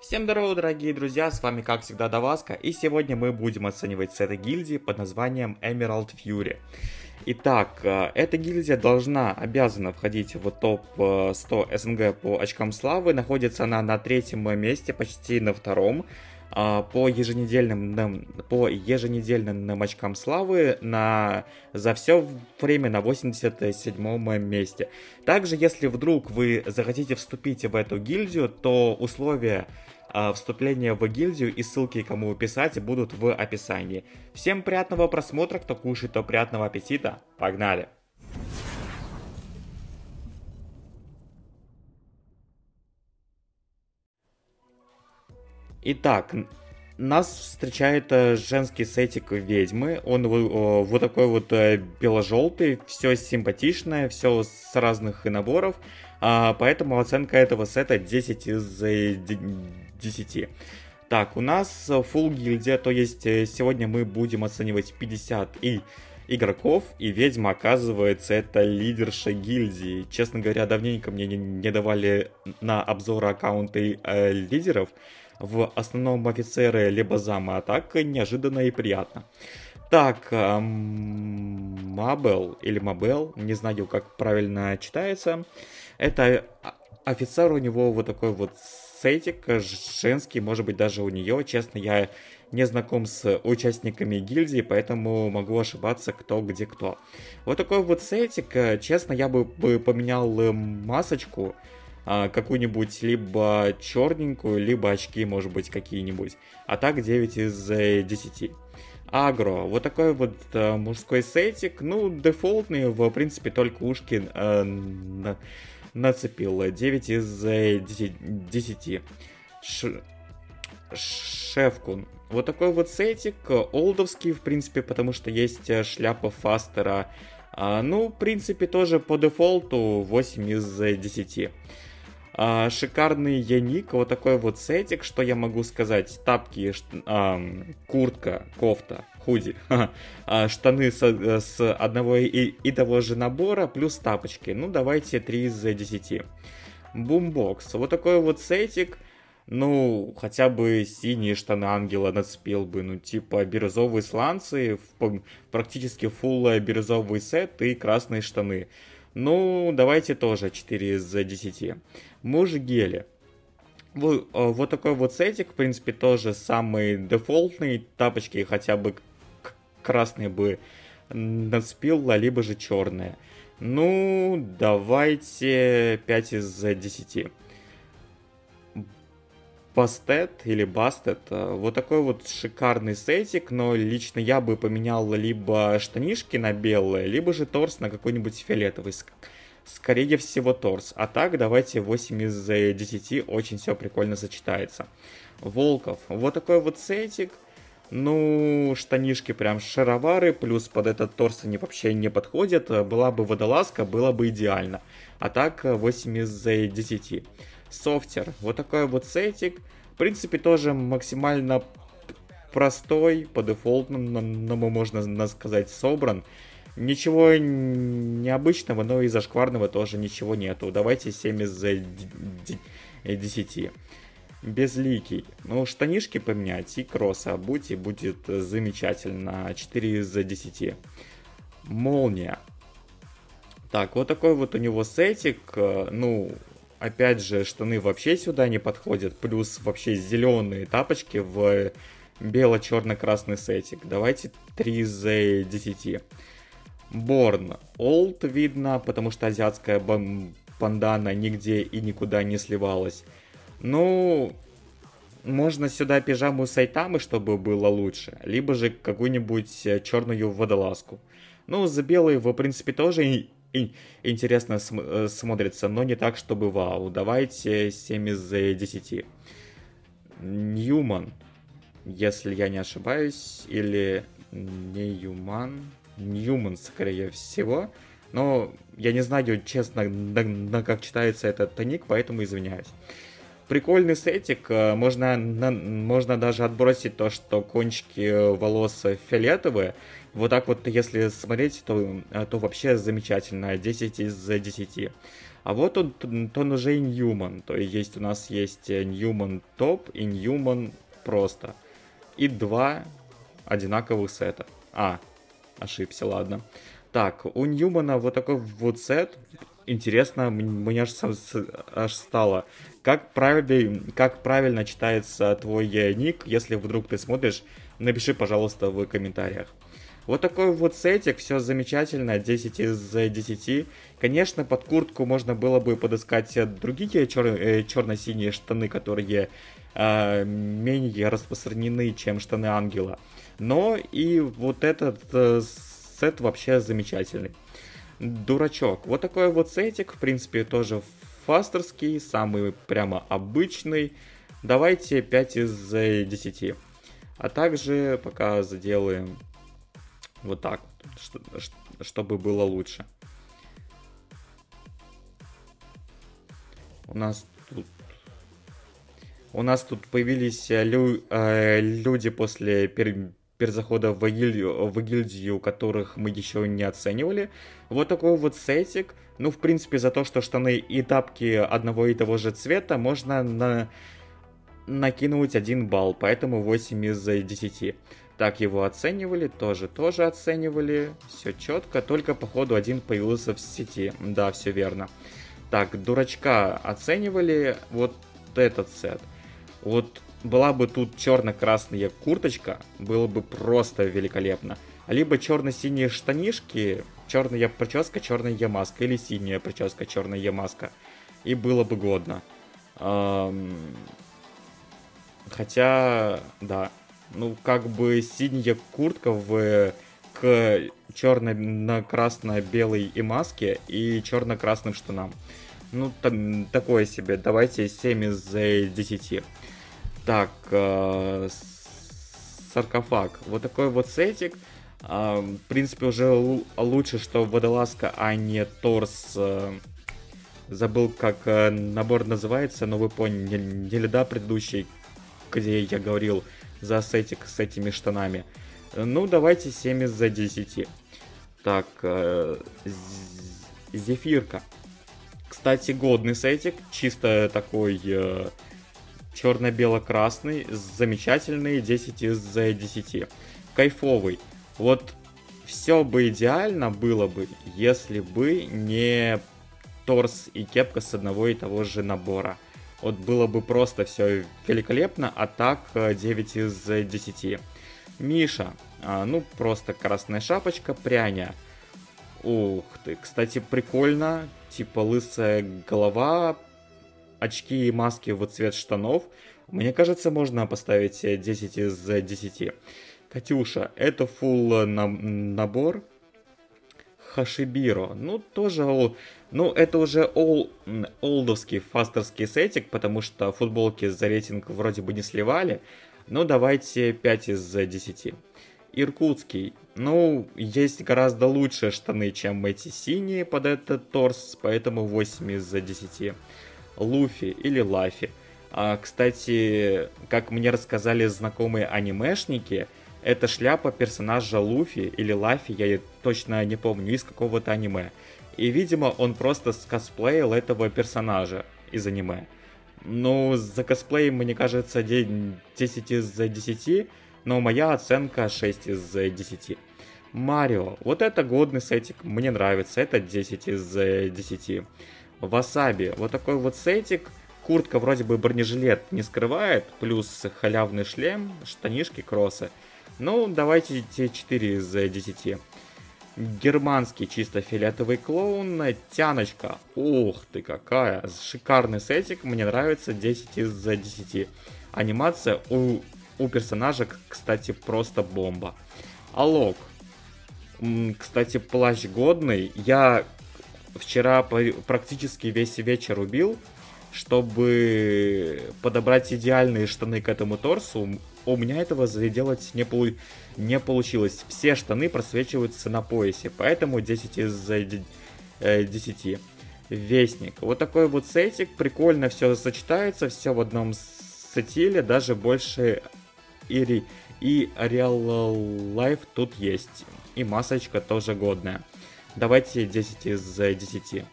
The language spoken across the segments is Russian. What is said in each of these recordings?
Всем здорово, дорогие друзья, с вами как всегда Даваска, и сегодня мы будем оценивать сеты гильдии под названием Emerald Fury. Итак, э, эта гильдия должна, обязана входить в топ-100 СНГ по очкам славы, находится она на третьем месте, почти на втором, по еженедельным, по еженедельным очкам славы на, за все время на 87 месте. Также, если вдруг вы захотите вступить в эту гильдию, то условия а, вступления в гильдию и ссылки, кому писать, будут в описании. Всем приятного просмотра, кто кушает, то приятного аппетита. Погнали! Итак, нас встречает э, женский сетик ведьмы. Он вот такой вот э, бело-желтый, все симпатичное, все с разных наборов. А, поэтому оценка этого сета 10 из 10. Э, так, у нас full гильдия, то есть сегодня мы будем оценивать 50 и игроков, и ведьма, оказывается, это лидерша гильдии. Честно говоря, давненько мне не, давали на обзор аккаунты э, лидеров, в основном офицеры либо замы, а так неожиданно и приятно. Так, Мабел или Мабел, не знаю, как правильно читается. Это офицер, у него вот такой вот сетик, женский, может быть, даже у нее. Честно, я не знаком с участниками гильдии, поэтому могу ошибаться, кто где кто. Вот такой вот сетик, честно, я бы поменял масочку, а, какую-нибудь либо черненькую, либо очки, может быть, какие-нибудь. А так 9 из 10. Э, Агро. Вот такой вот э, мужской сетик. Ну, дефолтный, в принципе, только ушки э, на, нацепил. 9 из э, 10. Ш... Шефкун. Вот такой вот сетик. Олдовский, в принципе, потому что есть э, шляпа Фастера. А, ну, в принципе, тоже по дефолту 8 из 10. А, шикарный яник, вот такой вот сетик, что я могу сказать, тапки, ш... а, куртка, кофта, худи, а, штаны с, с одного и, и того же набора, плюс тапочки, ну давайте 3 из 10. Бумбокс, вот такой вот сетик, ну, хотя бы синие штаны ангела нацепил бы, ну, типа бирюзовые сланцы, практически фулл бирюзовый сет и красные штаны. Ну, давайте тоже 4 из 10. Муж гели. Вот, э, вот такой вот сетик, в принципе, тоже самый дефолтный. Тапочки хотя бы красные бы нацепил, либо же черные. Ну, давайте 5 из 10. Бастет или Бастет. Э, вот такой вот шикарный сетик, но лично я бы поменял либо штанишки на белые, либо же торс на какой-нибудь фиолетовый. Скорее всего торс. А так давайте 8 из 10, очень все прикольно сочетается. Волков. Вот такой вот сетик. Ну, штанишки прям шаровары, плюс под этот торс они вообще не подходят. Была бы водолазка, было бы идеально. А так 8 из 10 софтер. Вот такой вот сетик. В принципе, тоже максимально простой, по дефолтному, можно сказать, собран. Ничего необычного, но и зашкварного тоже ничего нету. Давайте 7 из 10. Безликий. Ну, штанишки поменять и кросса обуть, и будет замечательно. 4 из 10. Молния. Так, вот такой вот у него сетик. Ну, Опять же, штаны вообще сюда не подходят. Плюс вообще зеленые тапочки в бело-черно-красный сетик. Давайте 3 из 10. Борн. Олд видно, потому что азиатская бандана нигде и никуда не сливалась. Ну, можно сюда пижаму с айтамы, чтобы было лучше. Либо же какую-нибудь э, черную водолазку. Ну, за белые, в принципе, тоже интересно см э, смотрится, но не так, чтобы вау. Давайте 7 из 10. Ньюман, если я не ошибаюсь, или Ньюман, Ньюман, скорее всего. Но я не знаю, честно, на, на как читается этот ник, поэтому извиняюсь. Прикольный сетик, э, можно, на, можно даже отбросить то, что кончики волос фиолетовые, вот так вот, если смотреть, то, э, то вообще замечательно. 10 из 10. А вот он, он уже Newman. То есть у нас есть Newman топ и Newman просто. И два одинаковых сета. А, ошибся, ладно. Так, у Ньюмана вот такой вот сет. Интересно, мне аж, аж стало. Как правильно, как правильно читается твой ник, если вдруг ты смотришь, напиши, пожалуйста, в комментариях. Вот такой вот сетик, все замечательно, 10 из 10. Конечно, под куртку можно было бы подыскать другие чер- э, черно-синие штаны, которые э, менее распространены, чем штаны ангела. Но и вот этот э, сет вообще замечательный. Дурачок. Вот такой вот сетик, в принципе, тоже фастерский, самый прямо обычный. Давайте 5 из 10. А также пока заделаем вот так, чтобы было лучше. У нас тут... У нас тут появились лю... э, люди после пер... перезахода в гильдию, в гильдию, которых мы еще не оценивали. Вот такой вот сетик. Ну, в принципе, за то, что штаны и тапки одного и того же цвета, можно на... накинуть один балл, поэтому 8 из 10. Так его оценивали, тоже, тоже оценивали. Все четко, только походу один появился в сети. Да, все верно. Так, дурачка оценивали вот этот сет. Вот была бы тут черно-красная курточка, было бы просто великолепно. Либо черно-синие штанишки, черная прическа, черная маска, или синяя прическа, черная маска. И было бы годно. Хотя, да, ну, как бы синяя куртка в к черно-красно-белой и маске и черно-красным штанам. Ну, там, такое себе. Давайте 7 из 10. Так, э, саркофаг. Вот такой вот сетик. Э, в принципе, уже лучше, что водолазка, а не торс. Э, забыл, как э, набор называется, но вы поняли. Не, леда предыдущий, где я говорил за сетик с этими штанами. Ну, давайте 7 из 10. Так, Зефирка. Кстати, годный сетик, чисто такой черно-бело-красный, замечательный, 10 из 10. Кайфовый. Вот все бы идеально было бы, если бы не торс и кепка с одного и того же набора. Вот было бы просто все великолепно, а так 9 э, из 10. Миша, а, ну просто красная шапочка, пряня. Ух ты, кстати, прикольно, типа лысая голова, очки и маски в цвет штанов. Мне кажется, можно поставить 10 из 10. Катюша, это full набор. Хашибиро, ну тоже ну, это уже ол, олдовский фастерский сетик, потому что футболки за рейтинг вроде бы не сливали. Ну, давайте 5 из 10. Иркутский. Ну, есть гораздо лучшие штаны, чем эти синие под этот торс, поэтому 8 из 10. Луфи или Лафи. А, кстати, как мне рассказали знакомые анимешники, это шляпа персонажа Луфи или Лафи, я точно не помню, из какого-то аниме. И, видимо, он просто скосплеил этого персонажа из аниме. Ну, за косплей, мне кажется, 10 из 10, но моя оценка 6 из 10. Марио. Вот это годный сетик, мне нравится, это 10 из 10. Васаби. Вот такой вот сетик. Куртка вроде бы бронежилет не скрывает, плюс халявный шлем, штанишки, кроссы. Ну, давайте те 4 из 10 германский чисто фиолетовый клоун, тяночка. Ух ты, какая! Шикарный сетик, мне нравится 10 из 10. Анимация у, у персонажа, кстати, просто бомба. Алок. Кстати, плащ годный. Я вчера практически весь вечер убил, чтобы подобрать идеальные штаны к этому торсу. У меня этого сделать не, полу не получилось. Все штаны просвечиваются на поясе, поэтому 10 из 10. Э, Вестник. Вот такой вот сетик, прикольно все сочетается, все в одном стиле, даже больше и, и Real Life тут есть. И масочка тоже годная. Давайте 10 из 10.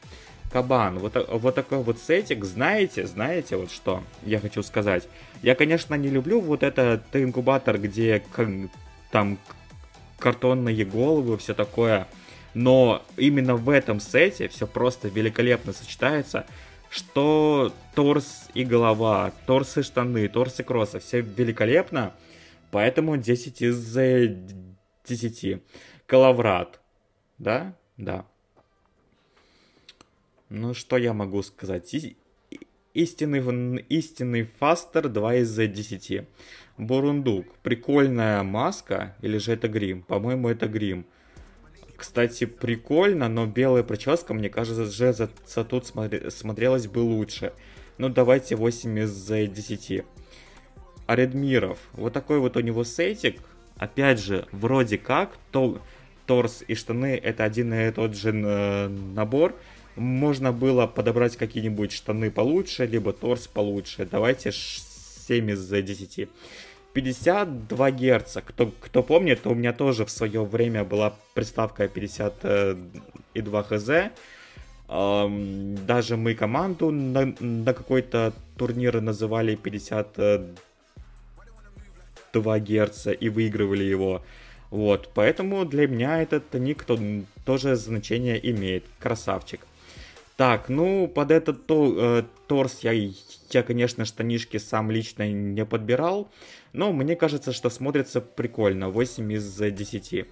кабан. Вот, вот такой вот сетик, знаете, знаете, вот что я хочу сказать. Я, конечно, не люблю вот этот инкубатор, где там картонные головы, все такое. Но именно в этом сете все просто великолепно сочетается, что торс и голова, торс и штаны, торс и кроссы, все великолепно. Поэтому 10 из 10. Калаврат. Да? Да. Ну, что я могу сказать? Истинный, истинный фастер 2 из 10. Бурундук. Прикольная маска. Или же это грим? По-моему, это грим. Кстати, прикольно, но белая прическа, мне кажется, же за, за тут смотри, смотрелась бы лучше. Ну, давайте 8 из 10. Аредмиров. Вот такой вот у него сетик. Опять же, вроде как, то торс и штаны это один и тот же э, набор. Можно было подобрать какие-нибудь штаны получше, либо торс получше. Давайте 7 из 10. 52 Гц. Кто, кто помнит, у меня тоже в свое время была приставка 52 Хз. Даже мы команду на, на какой-то турнир называли 52 Гц и выигрывали его. Вот, поэтому для меня этот ник тоже значение имеет. Красавчик. Так, ну, под этот то, э, торс я, я, конечно, штанишки сам лично не подбирал, но мне кажется, что смотрится прикольно. 8 из 10.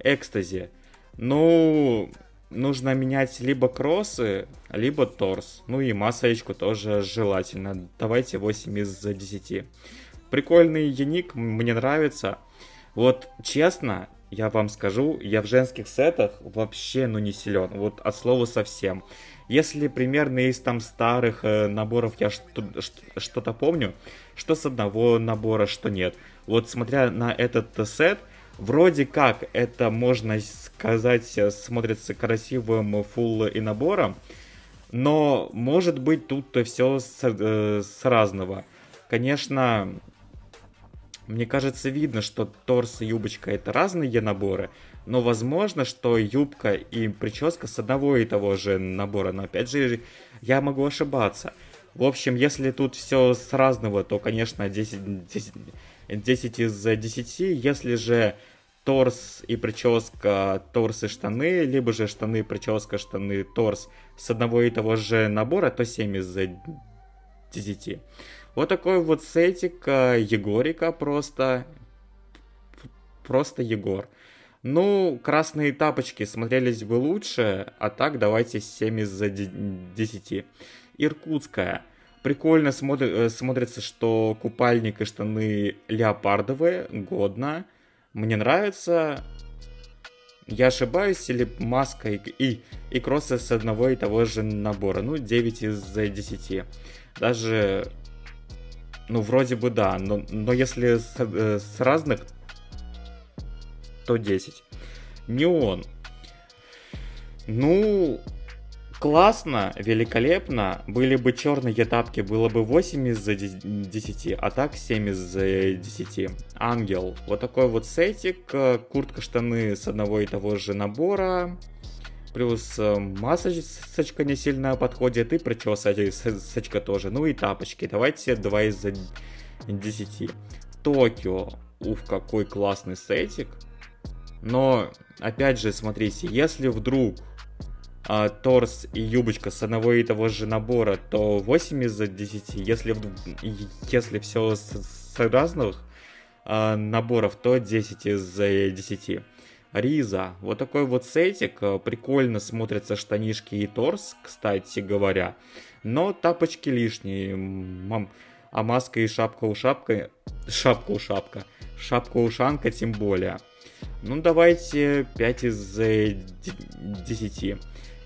Экстази. Ну, нужно менять либо кроссы, либо торс. Ну и масочку тоже желательно. Давайте 8 из 10. Прикольный яник, мне нравится. Вот честно, я вам скажу, я в женских сетах вообще ну не силен. Вот от слова совсем. Если примерно из там старых э, наборов я что-то помню, что с одного набора, что нет. Вот смотря на этот сет, вроде как это можно сказать э, смотрится красивым фул и набором, но может быть тут все с, э, с разного. Конечно, мне кажется, видно, что торс и юбочка это разные наборы, но возможно, что юбка и прическа с одного и того же набора. Но опять же, я могу ошибаться. В общем, если тут все с разного, то, конечно, 10, 10, 10 из 10. Если же торс и прическа, торс и штаны, либо же штаны, прическа, штаны, торс с одного и того же набора, то 7 из 10. Вот такой вот сетик Егорика просто. Просто Егор. Ну, красные тапочки смотрелись бы лучше, а так давайте 7 из 10. Иркутская. Прикольно смотри, э, смотрится, что купальник и штаны леопардовые, годно. Мне нравится. Я ошибаюсь, или маска и, и, и кроссы с одного и того же набора. Ну, 9 из 10. Даже, ну, вроде бы да, но, но если с, э, с разных, 110. Неон. Ну, классно, великолепно. Были бы черные тапки, было бы 8 из 10, а так 7 из 10. Ангел. Вот такой вот сетик. Куртка-штаны с одного и того же набора. Плюс э, масочка не сильно подходит и причесочка тоже. Ну и тапочки. Давайте 2 из 10. Токио. Уф, какой классный сетик. Но, опять же, смотрите, если вдруг а, торс и юбочка с одного и того же набора, то 8 из 10. Если, если все с, с разных а, наборов, то 10 из 10. Риза. Вот такой вот сетик. А, прикольно смотрятся штанишки и торс, кстати говоря. Но тапочки лишние. А маска и шапка у шапка... Шапка у шапка. Шапка ушанка тем более. Ну, давайте 5 из 10.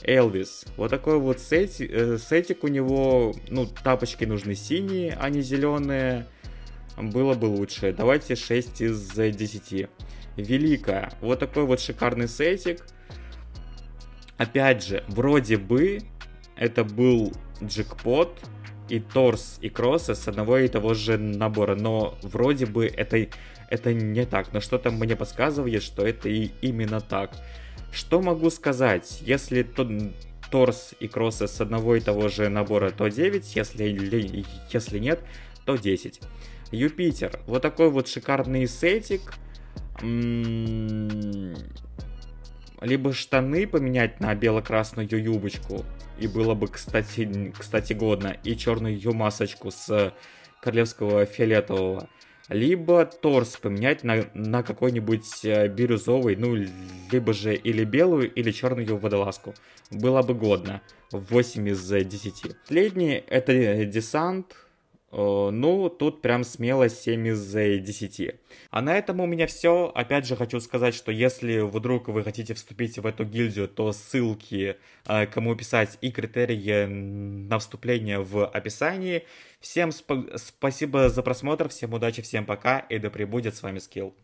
Элвис. Вот такой вот сети, э, сетик у него. Ну, тапочки нужны синие, а не зеленые. Было бы лучше. Давайте 6 из 10. Великая. Вот такой вот шикарный сетик. Опять же, вроде бы это был джекпот и торс, и кроссы с одного и того же набора, но вроде бы это это не так, но что-то мне подсказывает, что это и именно так. Что могу сказать, если то, торс и кроссы с одного и того же набора, то 9, если, если нет, то 10. Юпитер. Вот такой вот шикарный сетик. Либо штаны поменять на бело-красную юбочку. И было бы, кстати, кстати годно. И черную масочку с королевского фиолетового либо торс поменять на, на какой-нибудь э, бирюзовый, ну, либо же или белую, или черную водолазку. Было бы годно. 8 из 10. Последний это десант, ну, тут прям смело 7 из 10. А на этом у меня все. Опять же хочу сказать, что если вдруг вы хотите вступить в эту гильдию, то ссылки, э, кому писать и критерии на вступление в описании. Всем сп- спасибо за просмотр, всем удачи, всем пока и да пребудет с вами скилл.